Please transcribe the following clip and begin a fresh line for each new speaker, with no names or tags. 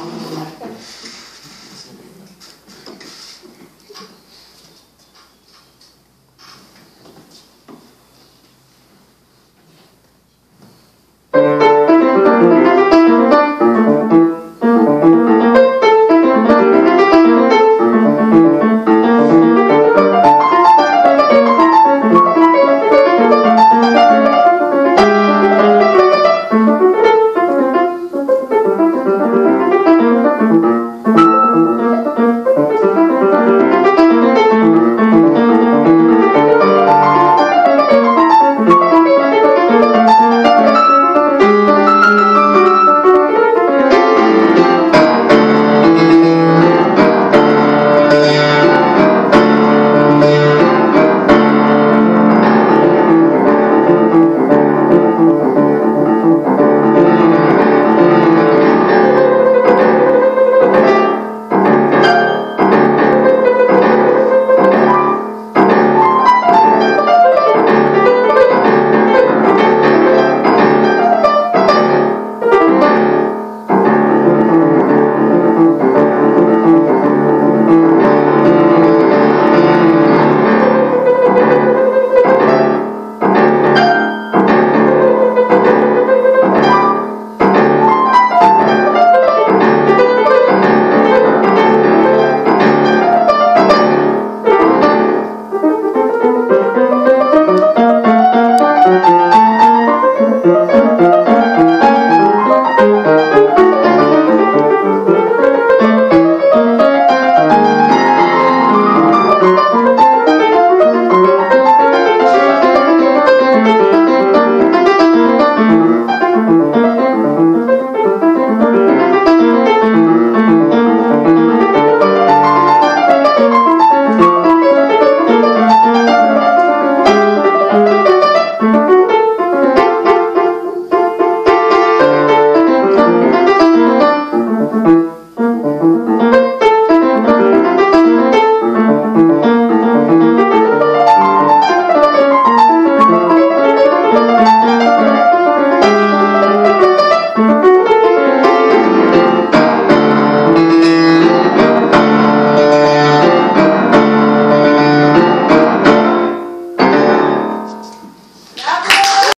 Am